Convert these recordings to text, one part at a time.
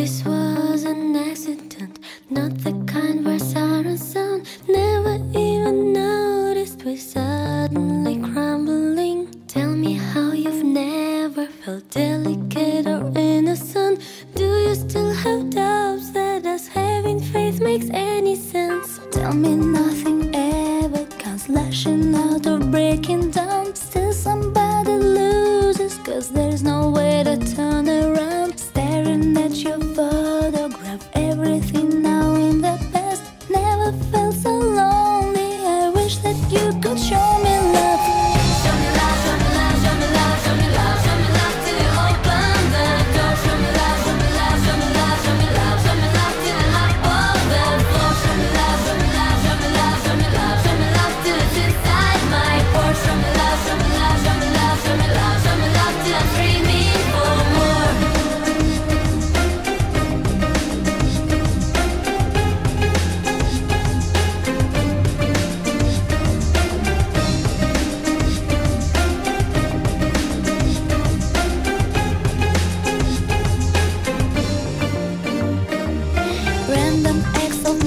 this was an accident, not the kind where sirens sound. Never even noticed we suddenly crumbling. Tell me how you've never felt delicate or innocent. Do you still have doubts that us having faith makes any sense? Tell me nothing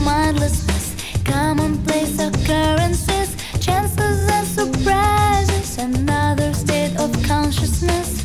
mindlessness, commonplace occurrences, chances and surprises, another state of consciousness.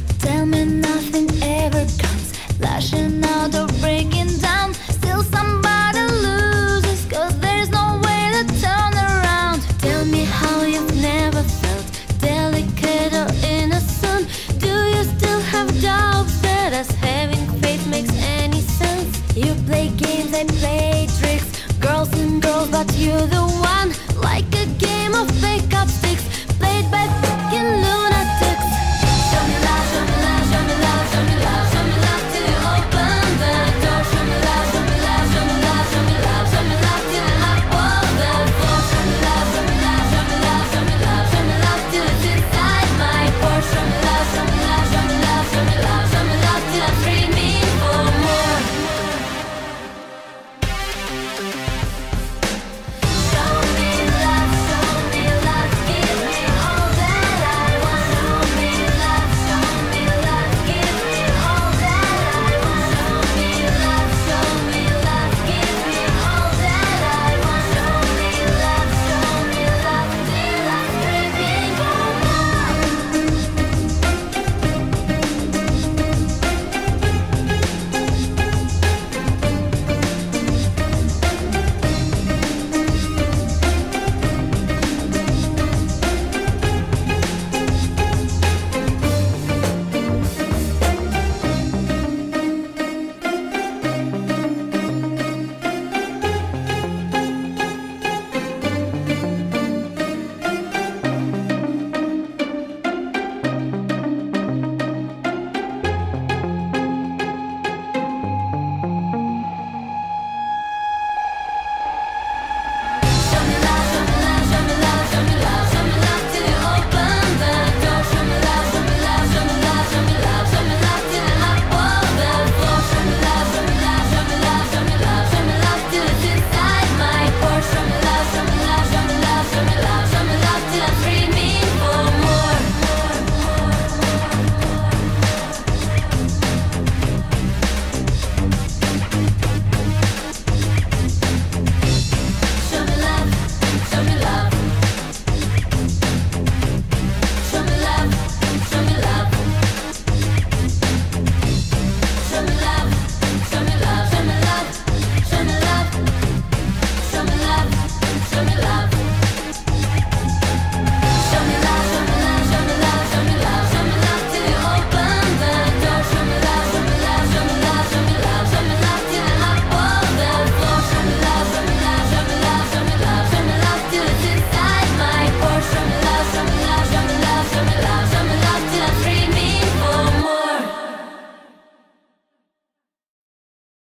games they play tricks. Girls and girls but you're the one. Like a game of pick up sticks. Played by fucking